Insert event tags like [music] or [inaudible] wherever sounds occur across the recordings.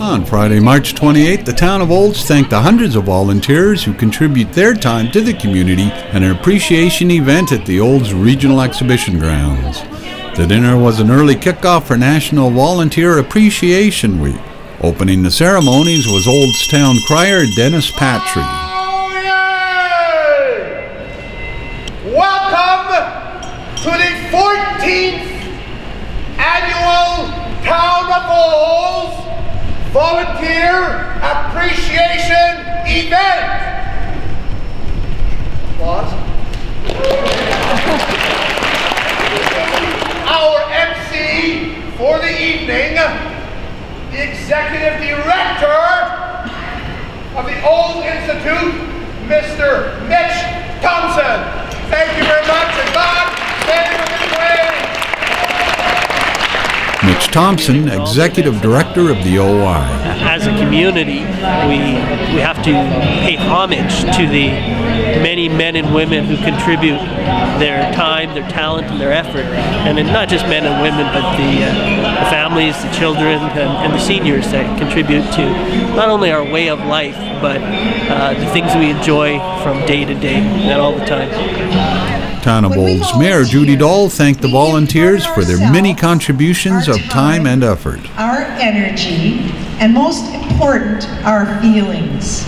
On Friday, March 28th, the town of Olds thanked the hundreds of volunteers who contribute their time to the community and an appreciation event at the Olds Regional Exhibition Grounds. The dinner was an early kickoff for National Volunteer Appreciation Week. Opening the ceremonies was Olds Town Crier Denis Patry. Welcome to the 14th annual Town of Olds Volunteer Appreciation Event. What? Our MC for the evening, the Executive Director of the Olds Institute, Mr. Mitch Thompson. Thank you very much, and God stand with the praise. Mitch Thompson, Executive Director of the OI. As a community, we, we have to pay homage to the many men and women who contribute their time, their talent, and their effort. And not just men and women, but the, uh, the families, the children, and, and, the seniors that contribute to not only our way of life, but uh, the things we enjoy from day to day and all the time. Town of Mayor Judy Dahl thanked the volunteers for their many contributions of time and effort. Our energy, and most important, our feelings.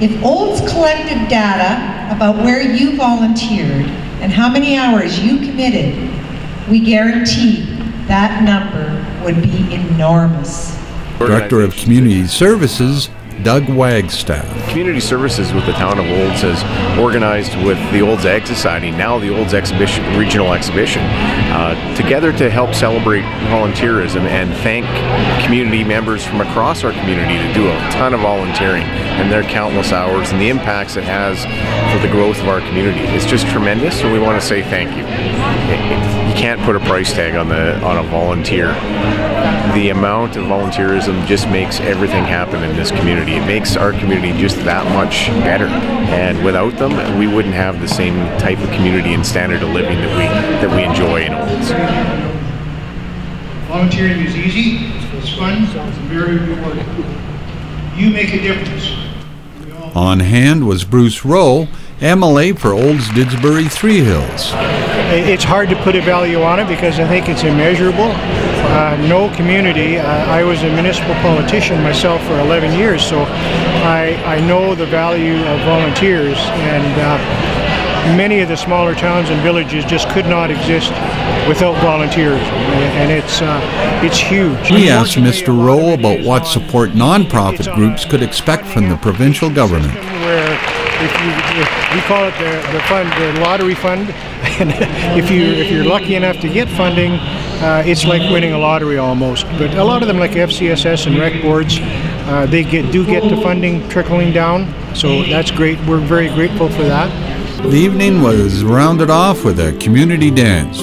If Olds collected data about where you volunteered and how many hours you committed, we guarantee that number would be enormous. Director of Community Services, Doug Wagstaff. Community Services with the town of Olds has organized with the Olds Ag Society, now the Olds Exhibition, Regional Exhibition, uh, together to help celebrate volunteerism and thank community members from across our community to do a ton of volunteering and their countless hours and the impacts it has for the growth of our community. It's just tremendous and we want to say thank you. You can't put a price tag on the on a volunteer. The amount of volunteerism just makes everything happen in this community community. It makes our community just that much better. And without them, we wouldn't have the same type of community and standard of living that we that we enjoy in Olds. Volunteering is easy, it's fun, it's very rewarding. You make a difference. On hand was Bruce Rowe, MLA for Olds Didsbury Three Hills. It's hard to put a value on it because I think it's immeasurable. Uh, no community. Uh, I was a municipal politician myself for 11 years, so I, I know the value of volunteers, and uh, many of the smaller towns and villages just could not exist without volunteers, and it's uh, it's huge. We asked Mr. Rowe about what support nonprofit groups could expect from the provincial government. Where if you, if we call it the, the fund, the lottery fund, [laughs] and if you if you're lucky enough to get funding, uh, it's like winning a lottery almost. But a lot of them, like FCSS and rec boards, uh, they get do get the funding trickling down. So that's great. We're very grateful for that. The evening was rounded off with a community dance.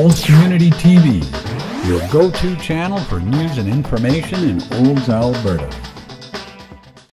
Olds Community TV, your go-to channel for news and information in Olds, Alberta.